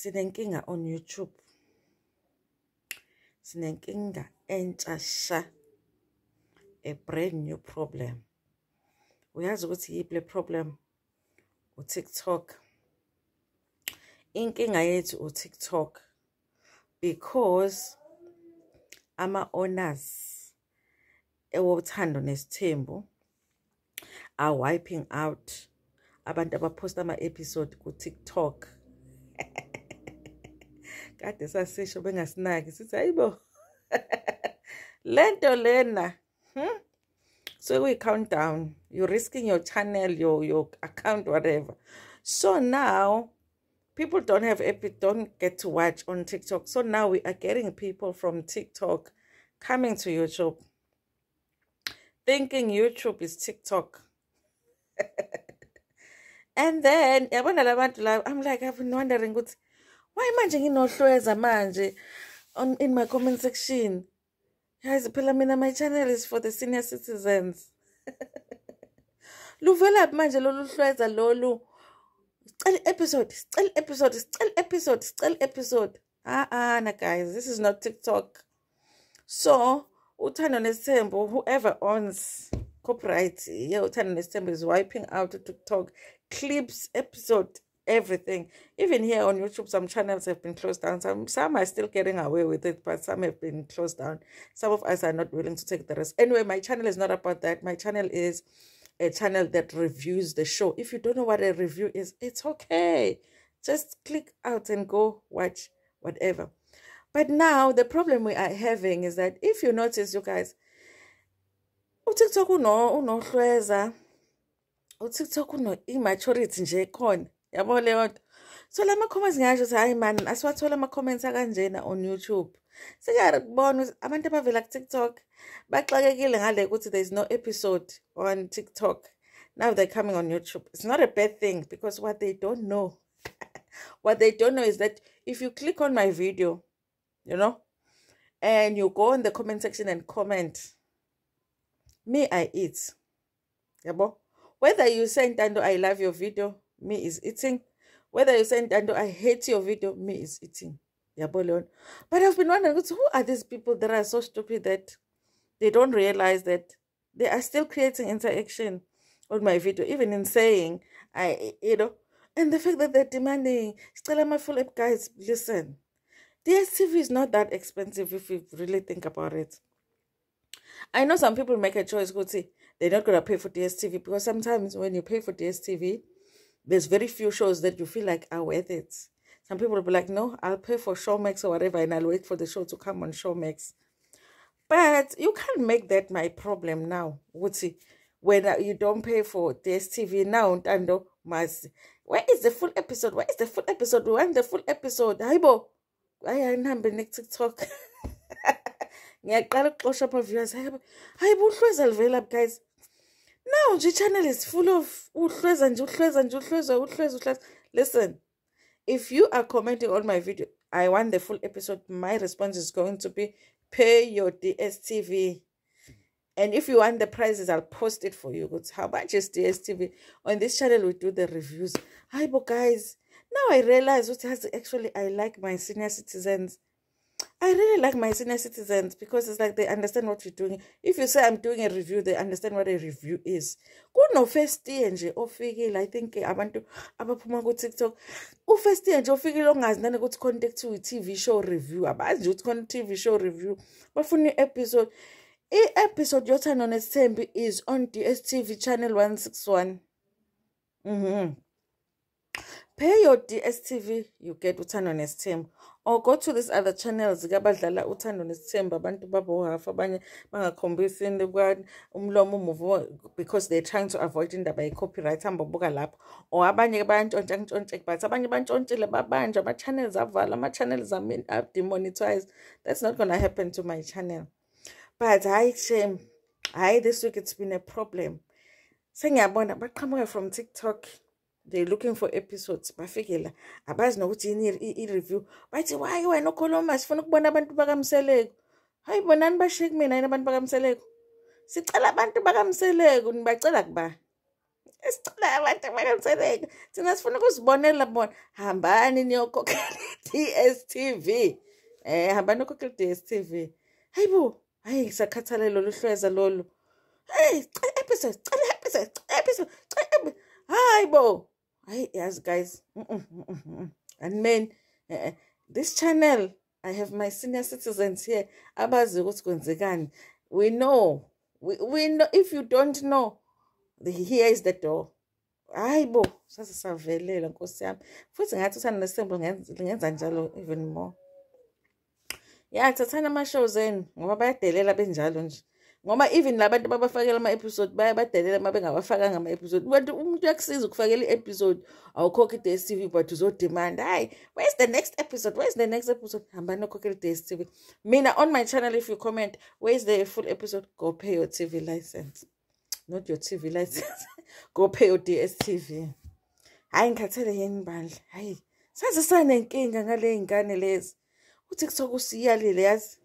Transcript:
sinenkinga on YouTube. Sinenkinga entsha sha a brand new problem. Uyazi ukuthi yiphi le problem? uTikTok. Inkinga yethu uTikTok because ama owners ewothando nesithembu are wiping out abantu abaphosta ama episode ku TikTok kade sasisho bengasinaki sithi hayibo lento lena hmm? so we countdown you're risking your channel your your account whatever. So now people don't have don't get to watch on TikTok. So now we are getting people from TikTok coming to YouTube thinking YouTube is TikTok. And then yabona la I'm like I've been wondering ukuthi why manje nginohlweza manje on in my comment section? Guys phela mina my channel is for the senior citizens. Luvela manje lolu hlweza lolu. Sicela episode sicela episode sicela episode sicela episode ah ah guys this is not TikTok. So uthando nesithembu whoever owns copyright yeah uthando nesithembu is wiping out TikTok clips episode everything. Even here on YouTube, some channels have been closed down. Some some are still getting away with it, but some have been closed down. Some of us are not willing to take the risk. Anyway, my channel is not about that. My channel is a channel that reviews the show. If you don't know what a review is, it's okay. Just click out and go watch whatever. But now the problem we are having is that if you notice, you guys, uTikTok uno unohlweza uTikTok uno immaturity nje khona yabo leyo nto so lama comments ngiyasho ukuthi hayi man asiwathola ama comments akanjena on YouTube. Sikubona ukuthi abantu abavela ku TikTok baxakekile ngale ukuthi there is no episode on TikTok. Now they're coming on YouTube. It's not a bad thing because what they don't know what they don't know is that if you click on my video you know and you go in the comment section and comment me I eat. Yabo? Whether you say Ntando I love your video me is eating. Whether you say Ntando, I hate your video, me is eating. But I've been wondering, who are these people that are so stupid that they don't realize that they are still creating interaction on my video, even in saying, I, you know, and the fact that they're demanding, still my full app, guys, listen. DSTV is not that expensive if you really think about it. I know some people make a choice, go see, they're not going to pay for DSTV because sometimes when you pay for DSTV, there's very few shows that you feel like are worth it. Some people will be like, no, I'll pay for Showmax or whatever, and I'll wait for the show to come on Showmax. But you can't make that my problem now, Woodsy. When uh, you don't pay for DSTV now, Tando must. Where is the full episode? Where is the full episode? We want the full episode. Hayibo. Ayihambe ne TikTok. ngiyaqala ukuxosha ama-viewers hayibo uhlweza livela guys now the channel is full of uhlweza nje uhlweza nje uhlweza uhlweza uhlweza. Listen if you are commenting on my video i want the full episode. My response is going to be pay your dstv and if you want the prices i'll post it for you. But how much is dstv on this channel we do the reviews. Hi but guys. Now i realize what has actually i like my senior citizens I really like my senior citizens because it's like they understand what you're doing. If you say I'm doing a review, they understand what a review is. Kuno first year nje ofikile I think I abantu abaphuma ku TikTok. U first year nje ofikile ongazi nani ukuthi contact with TV show review. Abazi ukuthi TV show review. But for Bafuna episode. I-episode yothando nesithembu is on DSTV channel 161. Mhm. Pay your DSTV, you get uthando nesithembu. or go to these other channels kabadlala uthando nesithembu abantu babohafu abanye bangakhombisi umlomo umuvo because they're trying to avoid indaba ye-copyright hamba buka lapho. Or abanye bayantshontsha ntshontshe but abanye bantshontshile babanje ama-channels avala ama-channels are-demonetized uh, that's not gonna happen to my channel. But hayi shame hayi this week it's been a problem. Sengiyabona baqhamuke from tiktok they're looking for episodes bafike la abazi nokuthi yini i-review. Bathi wayi wena ukhuluma sifuna ukubona abantu bakamseleko. Hayi bonani bashiye kumina yini abantu bakamseleko? Sicela abantu bakamseleko. Nibacela kuba. Esicela abantu abangatheleka thina sifuna ukuzibonela bona. Hambani niyokhokhela i-DSTV eh hambani ukhokhela i-DSTV hayibo hayi ngisakhathalele lolu hlweza lolu. Hey cela episode cela episode cela episode cela hayibo hayi yazi guys. Mm, mm, mm, and men uh, this channel i have my senior citizens here. Abazi we know. We, we know. If you don't know the, here is the door. Hayi bo sase savelela nkosi yami. Futhi ngathi uthanda nesembo lingenza njalo even more. Ya thathani ama-shows enu ngoba bayadelela benjalo nje ngoba even labantu babafakela ama-episode bayabadelela uma bengawafakanga ama-episode. Bantu umuntu uyakusiza ukufakela i-episode awukhokhe i-dstv but uzodimanda. Hayi where's the next episode? Where's the next episode? Hambani okhokhela i-dstv mina on my channel if you comment where's the full episode? Go pay your tv license. Not your tv license. Go pay your dstv hhayi ngikhathele yini bandla hhayi saze sanenkinga ngale y'ngane lezi. Uthi kuthiwa kusiyalile yazi